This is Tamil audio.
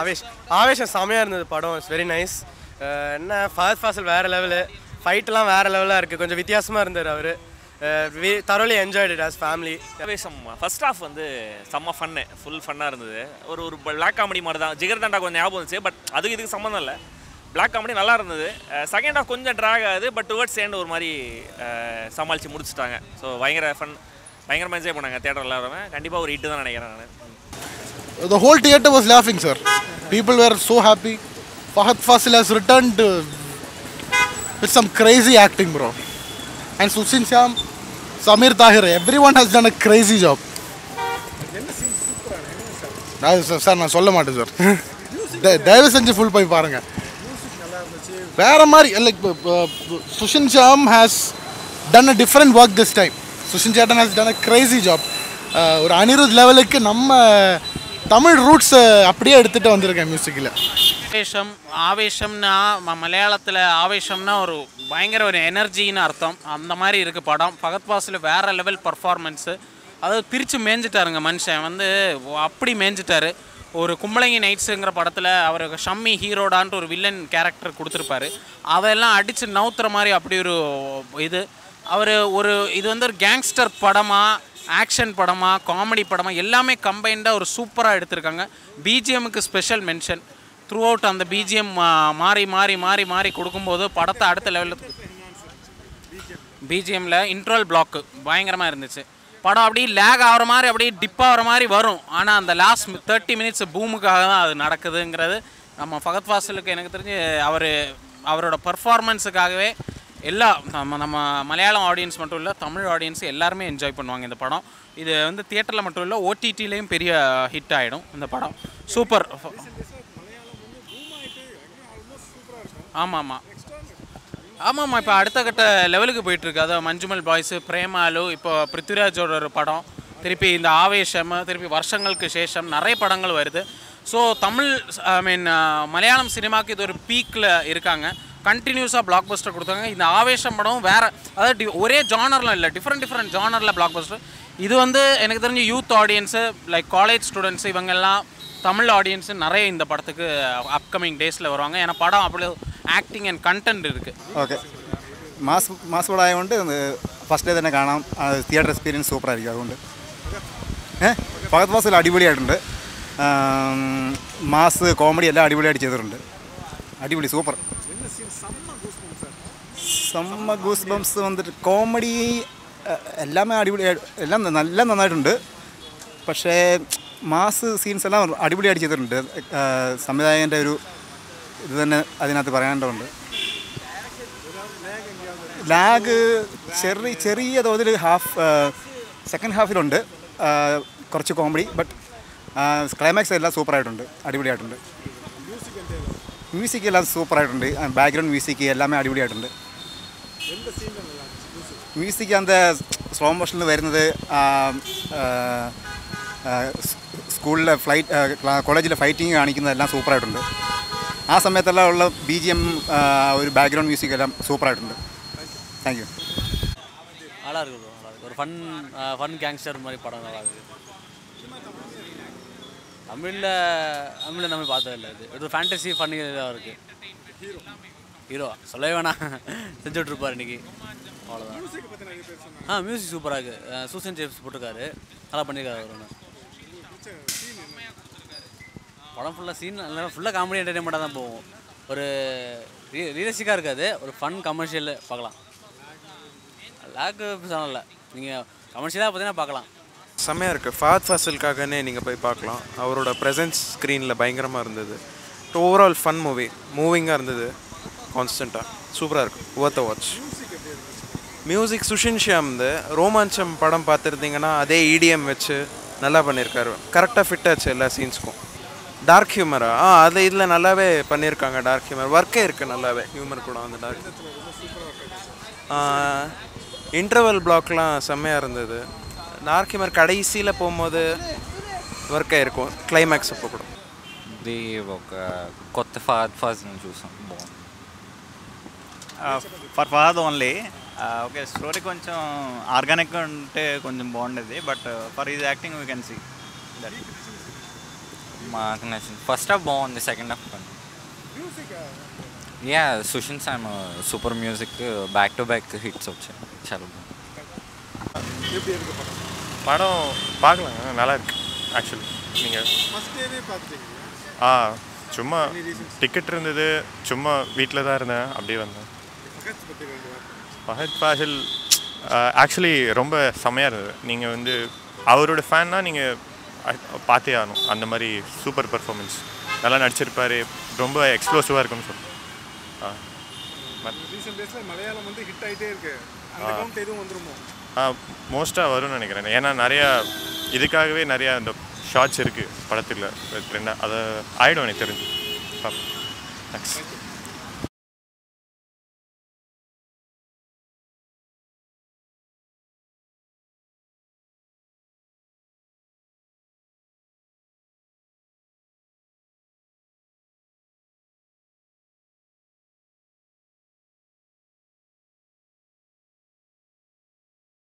ஆவேஷ் ஆவேஷம் செமையாக இருந்தது படம். இட்ஸ் வெரி நைஸ் என்ன ஃபர்ஸ்ட் ஃபாசல் வேறு லெவலு ஃபைட்லாம் வேறு லெவலாக இருக்குது கொஞ்சம் வித்தியாசமாக இருந்தார் அவர். Thoroughly enjoyed as family Aavesham first half வந்து செம்ம ஃபன்னு ஃபுல் ஃபன்னாக இருந்தது. ஒரு ஒரு பிளாக் காமெடி மாதிரி தான். ஜிகர் தாண்டா கொஞ்சம் ஞாபகம் இருந்துச்சு பட் அதுக்கு இதுக்கு சம்மந்தம் இல்லை. பிளாக் காமெடி நல்லா இருந்தது. செகண்ட் ஆஃப் கொஞ்சம் ட்ராக் ஆகுது பட் டுவர்ட்ஸ் ஏண்ட் ஒரு மாதிரி சமாளித்து முடிச்சுட்டாங்க. ஸோ பயங்கர ஃபன் பயங்கரமாக என்ஜாய் பண்ணாங்க தேட்டர் எல்லாருமே. கண்டிப்பாக ஒரு ஹிட்டு தான் நினைக்கிறேன் நான். The whole theatre was laughing, sir. People were so happy. Fahad Fasil has returned uh, with some crazy acting, bro. And Susin Syam, Samir Tahir, everyone has done a crazy job. அது சார் சார் நான் சொல்ல மாட்டேன் சார் த- தயவு செஞ்சு ஃபுல் போய் பாருங்க வேற மாதிரி like Sushin Shyam has done a different work this time Sushin chettan has done a crazy job ஒரு அனிருத் லெவலுக்கு நம்ம தமிழ் ரூட்ஸை அப்படியே எடுத்துகிட்டு வந்திருக்கேன் மியூசிக்கில் ஆவேஷம் ஆவேஷம்னா மலையாளத்தில் ஆவேஷம்னா ஒரு பயங்கர ஒரு எனர்ஜின்னு அர்த்தம். அந்த மாதிரி இருக்குது படம். பகத் பாஸில் வேறு லெவல் பர்ஃபார்மன்ஸு அதாவது பிரித்து மேய்ஞ்சிட்டாருங்க மனுஷன். வந்து அப்படி மேய்ஞ்சிட்டாரு ஒரு கும்பளங்கி நைட்ஸுங்கிற படத்தில் அவருக்கு ஷம்மி ஹீரோடான்ட்டு ஒரு வில்லன் கேரக்டர் கொடுத்துருப்பாரு. அதெல்லாம் அடித்து நவுத்துற மாதிரி அப்படி ஒரு இது. அவர் ஒரு இது வந்து ஒரு கேங்ஸ்டர் படமாக ஆக்ஷன் படமாக காமெடி படமாக எல்லாமே கம்பைண்டாக ஒரு சூப்பராக எடுத்திருக்காங்க. பிஜிஎம்முக்கு ஸ்பெஷல் மென்ஷன் த்ரூ அவுட் அந்த பிஜிஎம் மாறி மாறி மாறி மாறி கொடுக்கும்போது படத்தை அடுத்த லெவலில் பிஜிஎம்மில் இன்ட்ரோல் பிளாக்கு பயங்கரமாக இருந்துச்சு. படம் அப்படியே லேக் ஆகிற மாதிரி அப்படியே டிப் ஆகிற மாதிரி வரும். ஆனால் அந்த லாஸ்ட் தேர்ட்டி மினிட்ஸ் பூமுக்காக தான் அது நடக்குதுங்கிறது நம்ம ஃபகத் ஃபாசிலுக்கு எனக்கு தெரிஞ்சு அவர் அவரோட பர்ஃபார்மன்ஸுக்காகவே எல்லா நம்ம நம்ம மலையாளம் ஆடியன்ஸ் மட்டும் இல்லை தமிழ் ஆடியன்ஸ் எல்லாருமே என்ஜாய் பண்ணுவாங்க இந்த படம். இது வந்து தியேட்டரில் மட்டும் இல்லை ஓடிடிலையும் பெரிய ஹிட் ஆகிடும் இந்த படம். சூப்பர் ஆமாம். ஆமாம் ஆமாம்மா இப்போ அடுத்த கட்ட லெவலுக்கு போயிட்டுருக்கு அதான் மஞ்சுமல் பாய்ஸு பிரேமாலு இப்போ பிருத்விராஜோட ஒரு படம். திருப்பி இந்த ஆவேஷம் திருப்பி வருஷங்களுக்கு சேஷம் நிறைய படங்கள் வருது. So Tamil I mean Malayalam சினிமாவுக்கு இது ஒரு பீக்கில் இருக்காங்க. கண்டினியூஸாக பிளாக் பஸ்டர் கொடுத்தாங்க. இந்த ஆவேசம் படம் வேறு அதாவது ஒரே ஜானர்லாம் இல்லை டிஃப்ரெண்ட் டிஃப்ரெண்ட் ஜானரில் பிளாக் பஸ்டர் இது வந்து எனக்கு தெரிஞ்ச youth audience like college students இவங்கெல்லாம் தமிழ் ஆடியன்ஸு நிறைய இந்த படத்துக்கு அப்கமிங் டேஸில் வருவாங்க. ஏன்னா படம் அவ்வளோ ஆக்டிங் அண்ட் கண்டென்ட் இருக்குது ஓகே மாஸ் மாஸ் படம் ஆயകൊണ്ട് ഫസ്റ്റ് ഡേ തന്നെ കാണാം തിയേറ്റർ എക്സ്പീരിയൻസ് സൂപ്പർ ആയിരിക്കും അതുകൊണ്ട് ഏഹ് ഫഹദ് ഫാസിൽ അടിപൊളിയായിട്ടുണ്ട് മാസ് കോമഡി എല്ലാം അടിപൊളിയായിട്ട് ചെയ്തിട്ടുണ്ട് അടിപൊളി சூப்பர் സമ്മ ഗൂസ് ബംസ് വന്നിട്ട് കോമഡി എല്ലാം അടിപൊളി എല്ലാം നല്ല നന്നായിട്ടുണ്ട്. പക്ഷേ മാസ് സീൻസ് എല്ലാം അടിപൊളിയായിട്ട് ചെയ്തിട്ടുണ്ട്. സംവിധായകന്റെ ഒരു ഇത് തന്നെ അതിനകത്ത് പറയാനുണ്ട് ലാഗ് ചെറിയ ചെറിയ തോതിൽ ഹാഫ് സെക്കൻഡ് ഹാഫിലുണ്ട് കുറച്ച് കോമഡി ബട്ട് ക്ലൈമാക്സ് എല്ലാം സൂപ്പറായിട്ടുണ്ട്. അടിപൊളിയായിട്ടുണ്ട്. മ്യൂസിക് എല്ലാം സൂപ്പറായിട്ടുണ്ട്. ബാക്ക്ഗ്രൗണ്ട് മ്യൂസിക് എല്ലാമേ അടിപൊളിയായിട്ടുണ്ട്. മ്യൂസിക് அந்த സ്ലോ മോഷനിൽ വരുന്നത് സ്കൂളിലെ ഫ്ലൈറ്റ് കോളേജിലെ ഫൈറ്റിങ് കാണിക്കുന്നതെല്ലാം സൂപ്പറായിട്ടുണ്ട് ആ സമയത്തെല്ലാം ഉള്ള ബി ജി എം ഒരു ബാക്ക്ഗ്രൗണ്ട് മ്യൂസിക് എല്ലാം സൂപ്പറായിട്ടുണ്ട് താങ്ക് யூ நல்லா இருக்கு bro, நல்லா இருக்கு ஒரு ஃபன் ஃபன் கேங்ஸ்டர் மாதிரி படம் நல்லா இருக்கு தமிழில் தமிழில் நம்ம பார்த்ததில்ல இது இது ஃபேண்டசி ஃபன்னி இதாக இருக்குது ஹீரோ. சொல்லவே வேணாம். செஞ்சுட்ருப்பார் இன்னைக்கு. அவ்வளோதான் ஆ மியூசிக் சூப்பராக இருக்குது சூசன் ஜேம்ஸ் போட்டிருக்காரு. நல்லா பண்ணியிருக்காரு அவர் ஒன்று படம் ஃபுல்லாக சீன் ஃபுல்லாக காமெடி என்டர்டைன்மெண்ட்டாக தான் போகும். ஒரு ரியலிஸ்டிக்காக இருக்காது. ஒரு ஃபன் கமர்ஷியல் பார்க்கலாம். லேக்கு இல்லை நீங்கள் கமர்ஷியலாக பார்த்தீங்கன்னா பார்க்கலாம். செம்மையாக இருக்குது ஃபாத் ஃபாசிலுக்காகனே நீங்கள் போய் பார்க்கலாம். அவரோட ப்ரெசன்ஸ் ஸ்க்ரீனில் பயங்கரமாக இருந்தது. ஓவரால் ஃபன் மூவி மூவிங்காக இருந்தது. கான்ஸ்டண்ட்டாக சூப்பராக இருக்குது ஒர்த் வாட்ச் மியூசிக் சுஷின் ஷியாம்து ரோமாஞ்சம் படம் பார்த்துருந்தீங்கன்னா அதே இடிஎம் வச்சு நல்லா பண்ணியிருக்காரு கரெக்டாக ஃபிட் ஆச்சு எல்லா சீன்ஸ்க்கும் டார்க் ஹியூமரா ஆ அது இதில் நல்லாவே பண்ணியிருக்காங்க டார்க் ஹியூமர் ஒர்க்கே இருக்குது நல்லாவே ஹியூமர் கூட அந்த டார்க் இன்டர்வல் பிளாக்லாம் செம்மையாக இருந்தது டார்க் ஹியூமர் கடைசியில் போகும்போது ஒர்க் ஆகிருக்கும் கிளைமேக்ஸ் அப்போ கூட ఇది ఒక కొత్త ఫాద్ ఫాజ్ని చూసాం బాగుంది for father only okay story కొంచెం ఆర్గానిక్గా ఉంటే కొంచెం బాగుండేది but for is acting we can see that మాకు నచ్చింది ఫస్ట్ హాఫ్ బాగుంది second half yeah Sushin Shyam super music back to back hits వచ్చాయి చాలా బాగుంది எப்படி இருக்கு படம் படம் பார்க்கலாங்க நல்லா இருக்கு ஆக்சுவலி நீங்கள் ஃபர்ஸ்ட் டேவே பார்த்துட்டீங்க ஆ சும்மா டிக்கெட் இருந்தது சும்மா வீட்டில் தான் இருந்தேன் அப்படியே வந்தேன் ஃபஹத் ஃபாசில் ஆக்சுவலி ரொம்ப செம்மையாக இருந்தது. நீங்கள் வந்து அவரோட ஃபேன்னா நீங்கள் பார்த்தே ஆகணும். அந்த மாதிரி சூப்பர் பர்ஃபார்மன்ஸ் நல்லா நடிச்சிருப்பாரு. ரொம்ப எக்ஸ்ப்ளோசிவாக இருக்கும்னு டேஸில் மலையாளம் வந்து ஹிட் ஆகிட்டே இருக்கு. மோஸ்ட்டாக வரும்னு நினைக்கிறேன். ஏன்னா நிறையா இதுக்காகவே நிறையா இந்த ஷார்ட்ஸ் இருக்குது படத்தில். ட்ரெண்டாக அதை ஆயிடும் எனக்கு தெரிஞ்சு. தேங்க்ஸ்